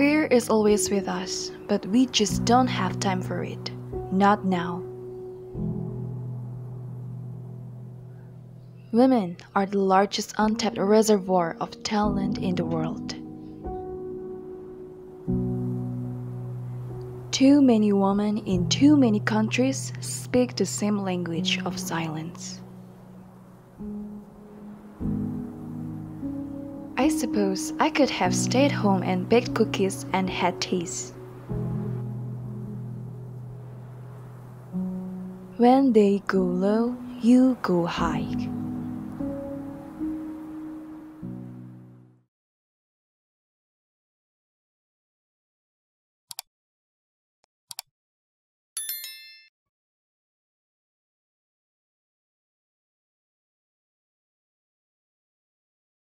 Fear is always with us, but we just don't have time for it. Not now. Women are the largest untapped reservoir of talent in the world. Too many women in too many countries speak the same language of silence. I suppose I could have stayed home and baked cookies and had teas. When they go low, you go high.